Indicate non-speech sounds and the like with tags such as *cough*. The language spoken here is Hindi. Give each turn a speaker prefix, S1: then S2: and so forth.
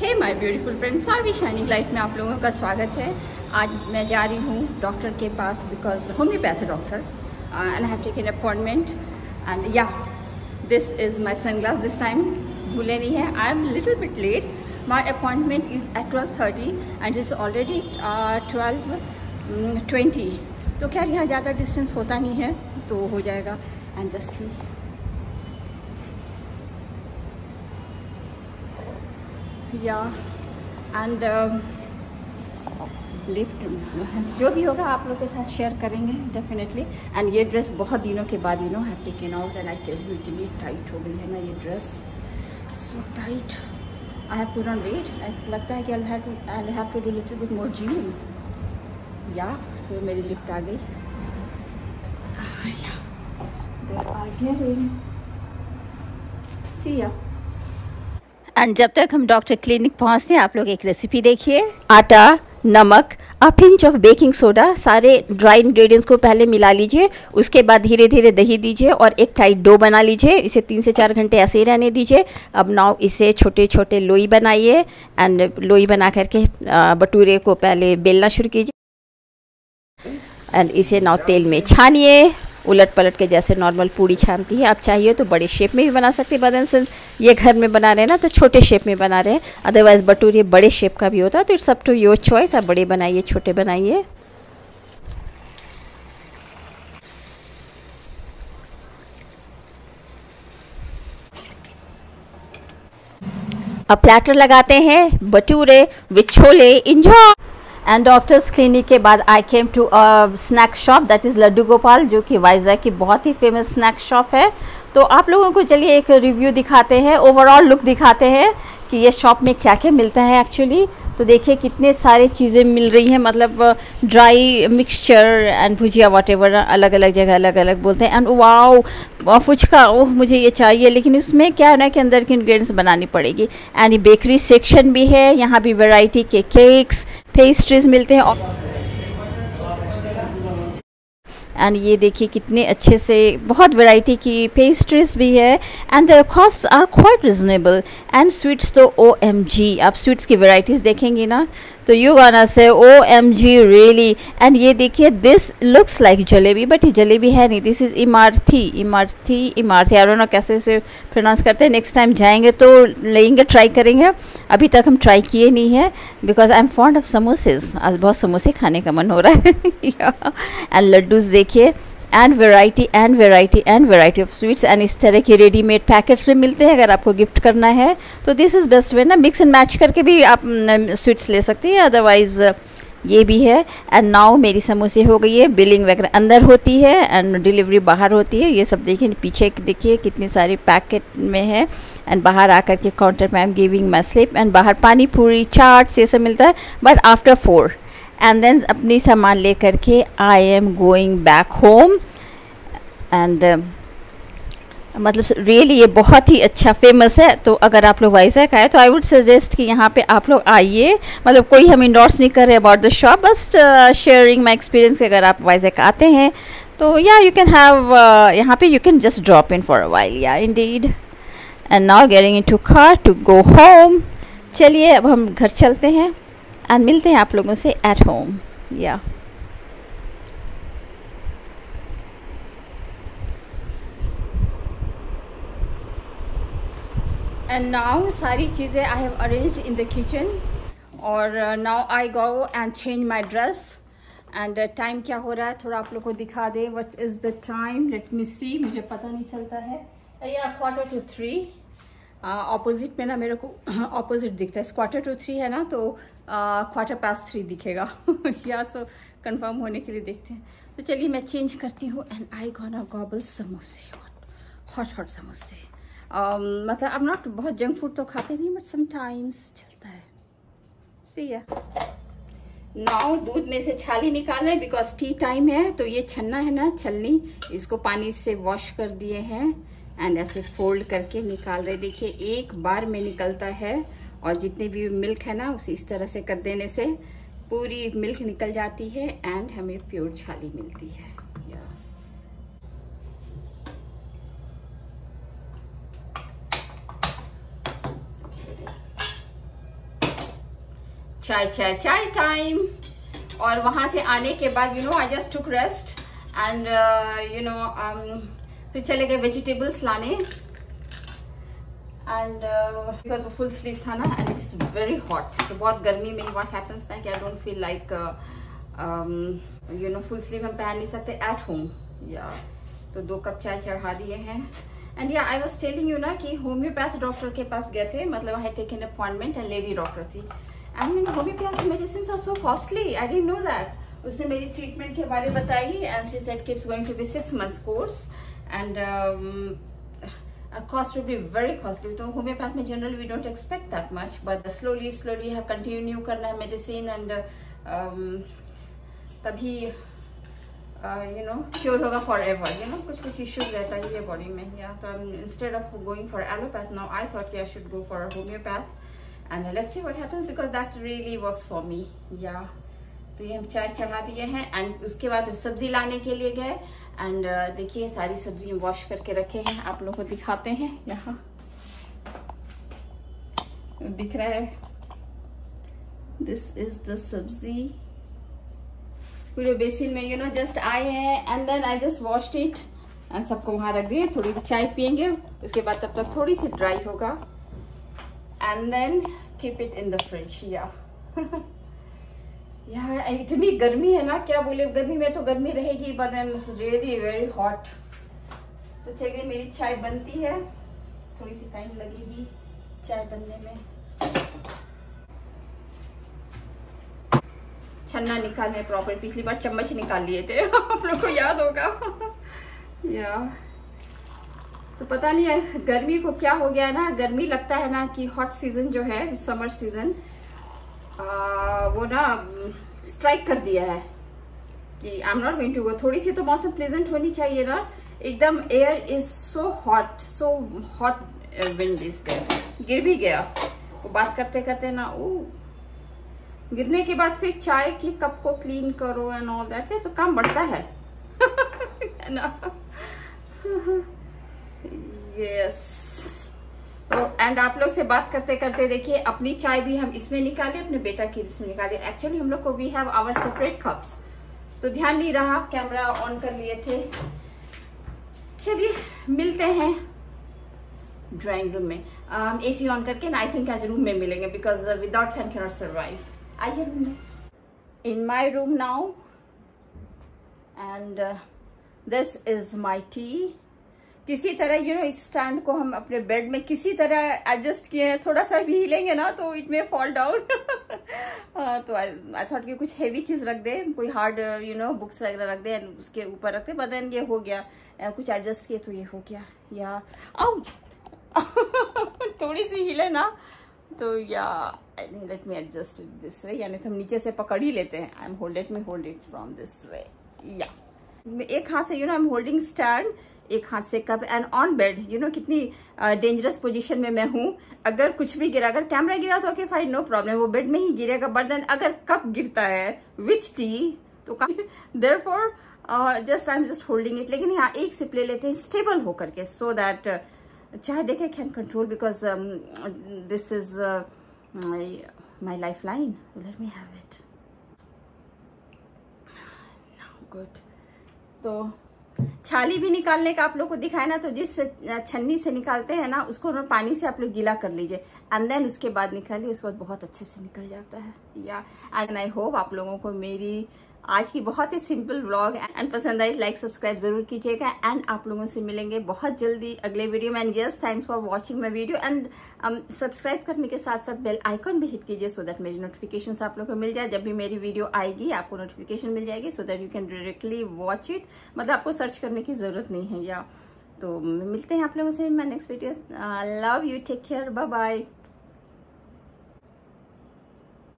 S1: Hey my beautiful friend Saarvi shining life में आप लोगों का स्वागत है। आज मैं जा रही हूँ डॉक्टर के पास because homeopath doctor and I have taken appointment and yeah this is my sunglass this time भूले नहीं है। I am little bit late my appointment is at twelve thirty and is already twelve twenty तो खैर, यहाँ ज़्यादा डिस्टेंस होता नहीं है तो हो जाएगा। एंड जस्ट सी या एंड लिफ्ट जो भी होगा आप लोग के साथ शेयर करेंगे डेफिनेटली एंड ये ड्रेस बहुत दिनों के बाद you know have taken out and I tell you इतनी टाइट हो गई है ना ये dress so tight I have put on weight लगता है कि I have to I have to do little bit more gym या तो मेरी लिफ्ट आ गई. सी या एंड जब तक हम डॉक्टर क्लिनिक पहुँचते हैं, आप लोग एक रेसिपी देखिए। आटा, नमक अ ऑफ़ बेकिंग सोडा सारे ड्राई इंग्रेडिएंट्स को पहले मिला लीजिए, उसके बाद धीरे धीरे दही दीजिए और एक टाइट डो बना लीजिए। इसे तीन से चार घंटे ऐसे ही रहने दीजिए। अब नाव इसे छोटे छोटे लोई बनाइए एंड लोई बना करके बटूरे को पहले बेलना शुरू कीजिए। एंड इसे नाव तेल में छानिए। उलट पलट के जैसे नॉर्मल पूड़ी छानती है। आप चाहिए तो बड़े शेप में भी बना सकते हैं। बदन सेंस ये घर में बना रहे हैं ना तो छोटे शेप में बना रहे हैं। अदरवाइज़ बटूरे बड़े शेप का भी होता है तो it's up to your choice आप बड़े बनाइए, छोटे बनाइए। अब प्लेटर लगाते हैं, बटूरे chole enjoy and doctor's clinic के बाद I came to snack shop that is Laddu Gopal जो कि वाइजा की बहुत ही फ़ेमस स्नैक शॉप है। तो आप लोगों को चलिए एक रिव्यू दिखाते हैं ओवरऑल लुक दिखाते हैं कि ये शॉप में क्या क्या मिलता है एक्चुअली तो देखिए कितने सारे चीज़ें मिल रही हैं मतलब dry mixture and bhujia what अलग अलग जगह अलग अलग बोलते हैं। एंड वाओ फुचका, ओह, मुझे ये चाहिए। लेकिन उसमें क्या है ना कि अंदर की इंग्रेडिएंट्स बनानी पड़ेगी। एंड बेकरी सेक्शन भी है, यहाँ भी वैरायटी के केक्स पेस्ट्रीज मिलते हैं। और एंड ये देखिए कितने अच्छे से, बहुत वैरायटी की पेस्ट्रीज भी है। And the cost are quite reasonable and sweets तो ओ एम जी आप स्वीट्स की वैरायटीज़ देखेंगे ना तो यू गाना से O M G really and ये देखिए this looks like jalebi but ये जलेबी है नहीं. दिस इज़ इमारती इमारती इमारती. आई डोंट नो कैसे इसे प्रोनाउंस करते हैं. नेक्स्ट टाइम जाएँगे तो लेंगे ट्राई करेंगे. अभी तक हम ट्राई किए नहीं है because I am fond of samosas आज बहुत समोसे खाने का मन हो रहा है. *laughs* एंड लड्डूज देखिए and variety and variety and variety of sweets and इस तरह के रेडीमेड पैकेट्स में मिलते हैं। अगर आपको गिफ्ट करना है तो दिस इज़ बेस्ट वे ना मिक्स एंड मैच करके भी आप स्वीट्स ले सकती हैं। अदरवाइज़ ये भी है। एंड नाउ मेरी समोसे हो गई है बिलिंग वगैरह अंदर होती है एंड डिलीवरी बाहर होती है। ये सब देखिए, पीछे देखिए कितनी सारी पैकेट में है। एंड बाहर आकर के काउंटर में I am giving my slip and बाहर पानी पूरी चाट ये सब मिलता है। But after four and then अपनी सामान लेकर के I am going back home and मतलब रियली ये बहुत ही अच्छा फ़ेमस है. तो अगर आप लोग वाइजैक आए तो आई वुड सजेस्ट कि यहाँ पे आप लोग आइए. मतलब कोई हम इंडोर्स नहीं कर रहे अबाउट द शॉप बस शेयरिंग माई एक्सपीरियंस अगर आप वाइजैक आते हैं. तो या यू कैन हैव यहाँ पे you can just drop in for a while या indeed and now getting into car to go home चलिए, अब हम घर चलते हैं. एंड मिलते हैं आप लोगों से एट होम या एंड नाउ सारी चीज़ें I have arrange in the kitchen और now I go and change my dress and time क्या हो रहा है? थोड़ा आप लोग को दिखा दे. What is the time let me see मुझे पता नहीं चलता है. क्वार्टर टू थ्री ऑपोजिट में ना मेरे को *coughs* ऑपोजिट दिखता है. क्वार्टर टू थ्री है ना? तो क्वार्टर पास थ्री दिखेगा। *laughs* या सो कंफर्म होने के लिए देखते हैं। तो चलिए मैं चेंज करती हूँ एंड आई गोना गॉबल समोसे। हॉट हॉट समोसे। Um, मतलब अब नॉट बहुत जंक फ़ूड तो खाते नहीं बट समटाइम्स चलता है। सी या नाउ दूध में से छाली निकाल रहे हैं बिकॉज़ टी टाइम है तो ये छन्ना है ना छलनी। इसको पानी से वॉश कर दिए हैं एंड ऐसे फोल्ड करके निकाल रहे देखिए एक बार में निकलता है। और जितने भी मिल्क है ना, उसे इस तरह से कर देने से पूरी मिल्क निकल जाती है एंड हमें प्योर छाली मिलती है। चाय चाय चाय टाइम और वहाँ से आने के बाद you know I just took rest and you know फिर चले गए वेजिटेबल्स लाने। एंड बिकॉज़ वो फुल स्लीव था ना एंड इट्स वेरी हॉट तो बहुत गर्मी में वॉट हैपेंस ना कि I don't feel like you know full sleeve हम पहन नहीं सकते एट होम या तो दो कप चाय चढ़ा दिए हैं. एंड या आई वॉज़ टेलिंग यू ना कि होम्योपैथ डॉक्टर के पास गए थे. मतलब I taken appointment and lady doctor थी. And homeopath medicine are so costly I don't know that उसने मेरी ट्रीटमेंट के बारे में बताई and she said it's going to be six months course and cost will be very costly. तो homeopath में generally we don't expect that much but slowly slowly have continue करना है medicine and um, तभी यू नो क्योर होगा फॉर एवर यू नो कुछ कुछ इश्यूज़ रहता है बॉडी में. या तो instead of going for allopath now I thought I should go for homeopath and let's see what happens because that really works for me या तो ये हम चाय चढ़ा दिए हैं एंड उसके बाद सब्ज़ी लाने के लिए गए एंड uh, देखिए सारी सब्ज़ी वॉश करके रखे हैं। आप लोग को दिखाते हैं यहाँ। दिख रहा है। दिस इज़ द सब्ज़ी। पूरे बेसिन में यू नो जस्ट आए हैं। And then I just washed it and सबको वहाँ रख दिए। थोड़ी सी चाय पियेंगे। उसके बाद तब तक थोड़ी सी ड्राई होगा। And then keep it in the fridge या यार इतनी गर्मी है ना, क्या बोले? गर्मी में तो गर्मी रहेगी but am really very hot तो चलिए, मेरी चाय बनती है। थोड़ी सी टाइम लगेगी चाय बनने में। छन्ना निकालने प्रॉपर पिछली बार चम्मच निकाल लिए थे। *laughs* आप लोग को याद होगा। या। तो पता नहीं, गर्मी को क्या हो गया है ना? गर्मी लगता है ना कि हॉट सीज़न जो है समर सीज़न वो ना स्ट्राइक कर दिया है कि I am not going to go थोड़ी सी तो मौसम प्लेजेंट होनी चाहिए ना। एकदम air is so hot so hot wind is there गिर भी गया। वो बात करते करते ना, ओ, गिरने के बाद फिर चाय के कप को क्लीन करो एंड ऑल दैट से तो काम बढ़ता है। *laughs* ना? *laughs* यस तो एंड आप लोग से बात करते करते देखिए, अपनी चाय भी हम इसमें निकाले, अपने बेटा की इसमें निकाले। एक्चुअली हम लोग को we have our separate cups तो ध्यान नहीं रहा कैमरा ऑन कर लिए थे। चलिए, मिलते हैं ड्राइंग रूम में। ए सी ऑन करके आई थिंक आज रूम में मिलेंगे because without fan cannot survive आइए रूम में। In my room now and this is my tea किसी तरह यू नो इस स्टैंड को हम अपने बेड में किसी तरह एडजस्ट किए हैं थोड़ा सा भी हिलेंगे ना तो इट मे फॉल डाउन तो आई थॉट कि कुछ हेवी चीज़ रख दे कोई हार्ड यू नो बुक्स वगैरह रख दे एंड उसके ऊपर रख दे बदन ये हो गया। uh, कुछ एडजस्ट किए तो ये हो गया या। आउट *laughs* थोड़ी सी हिले ना तो या I think let me adjust this way यानी तो हम नीचे से पकड़ ही लेते हैं। I am hold it me hold it from this way या। एक हाथ से you know I am holding stand एक हाथ से cup and on bed you know कितनी डेंजरस uh, पोजीशन में मैं हूँ। अगर कुछ भी गिरा अगर कैमरा गिरा तो ओके फाइन नो प्रॉब्लम वो बेड में ही गिरेगा बट देन अगर कप गिरता है विथ टी तो there for just I am just holding it लेकिन यहाँ एक सिप ले लेते हैं स्टेबल होकर के सो दैट चाहे देखे can control because this is my lifeline me have it. Now good. तो छाली भी निकालने का आप लोग को दिखाए ना तो जिस छन्नी से निकालते हैं ना, उसको पानी से आप लोग गीला कर लीजिए। एंड देन उसके बाद निकालिए, उसके बाद बहुत अच्छे से निकल जाता है। या एंड आई होप आप लोगों को मेरी आज की बहुत ही सिंपल व्लॉग एंड पसंद आई लाइक सब्सक्राइब ज़रूर कीजिएगा एंड आप लोगों से मिलेंगे बहुत जल्दी अगले वीडियो में। And yes thanks for watching my video and subscribe करने के साथ साथ बेल आइकॉन भी हिट कीजिए सो दैट मेरी नोटिफिकेशन आप लोगों को मिल जाए। जब भी मेरी वीडियो आएगी, आपको नोटिफिकेशन मिल जाएगी so that you can directly watch it मतलब आपको सर्च करने की ज़रूरत नहीं है या। तो मिलते हैं आप लोगों से my next video love you take care bye bye